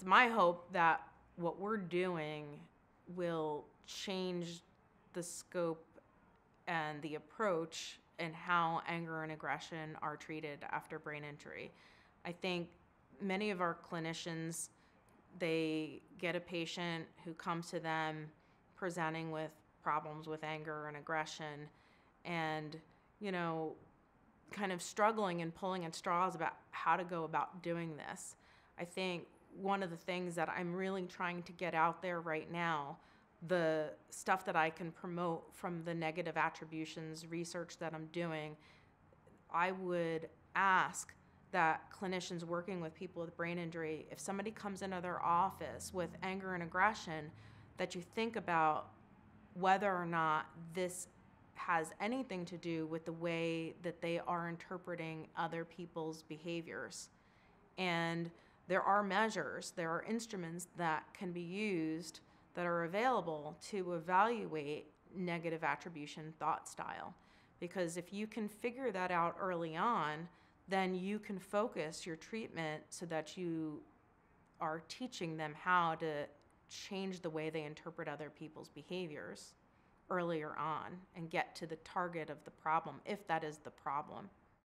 it's my hope that what we're doing will change the scope and the approach and how anger and aggression are treated after brain injury. I think many of our clinicians they get a patient who comes to them presenting with problems with anger and aggression and you know kind of struggling and pulling at straws about how to go about doing this. I think one of the things that I'm really trying to get out there right now, the stuff that I can promote from the negative attributions research that I'm doing, I would ask that clinicians working with people with brain injury, if somebody comes into their office with anger and aggression, that you think about whether or not this has anything to do with the way that they are interpreting other people's behaviors. And there are measures, there are instruments that can be used that are available to evaluate negative attribution thought style. Because if you can figure that out early on, then you can focus your treatment so that you are teaching them how to change the way they interpret other people's behaviors earlier on and get to the target of the problem if that is the problem.